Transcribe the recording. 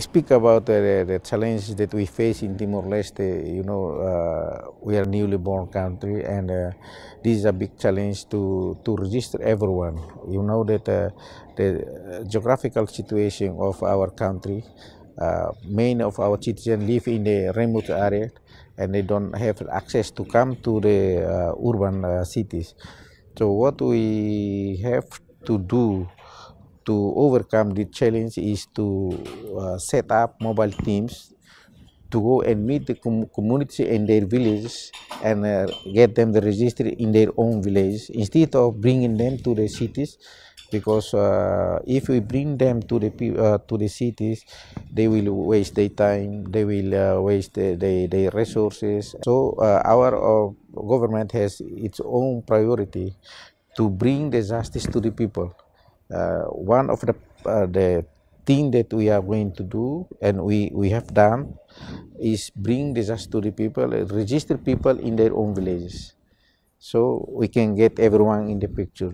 Speak about the, the challenges that we face in Timor-Leste. You know, uh, we are a newly born country, and uh, this is a big challenge to to register everyone. You know that uh, the geographical situation of our country, uh, many of our citizens live in the remote area, and they don't have access to come to the uh, urban uh, cities. So what we have to do to overcome the challenge is to uh, set up mobile teams to go and meet the com community in their villages and uh, get them registered in their own village instead of bringing them to the cities. Because uh, if we bring them to the uh, to the cities they will waste their time they will uh, waste their, their, resources. So uh, our uh, government has its own priority to bring the justice to the people one of the uh, the thing that we are going to do and we we have done is bring disaster to the people register people in their own villages so we can get everyone in the picture